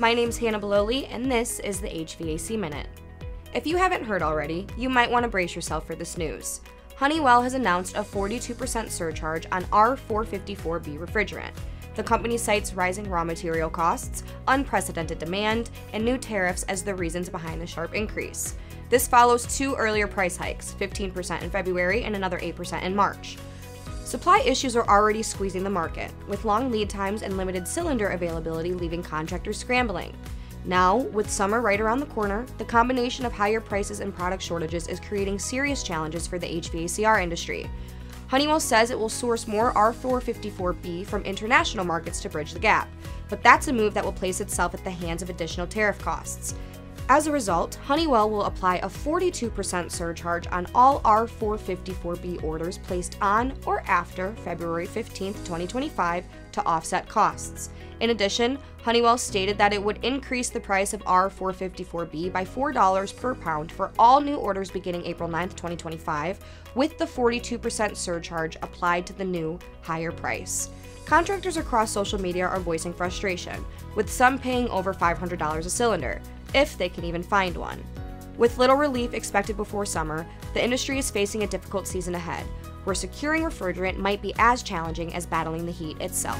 My name's Hannah Bololi, and this is the HVAC Minute. If you haven't heard already, you might want to brace yourself for this news. Honeywell has announced a 42% surcharge on R454B refrigerant. The company cites rising raw material costs, unprecedented demand, and new tariffs as the reasons behind the sharp increase. This follows two earlier price hikes 15% in February and another 8% in March. Supply issues are already squeezing the market, with long lead times and limited cylinder availability leaving contractors scrambling. Now, with summer right around the corner, the combination of higher prices and product shortages is creating serious challenges for the HVACR industry. Honeywell says it will source more R454B from international markets to bridge the gap, but that's a move that will place itself at the hands of additional tariff costs. As a result, Honeywell will apply a 42% surcharge on all R454B orders placed on or after February 15, 2025 to offset costs. In addition, Honeywell stated that it would increase the price of R454B by $4 per pound for all new orders beginning April 9, 2025, with the 42% surcharge applied to the new, higher price. Contractors across social media are voicing frustration, with some paying over $500 a cylinder if they can even find one. With little relief expected before summer, the industry is facing a difficult season ahead, where securing refrigerant might be as challenging as battling the heat itself.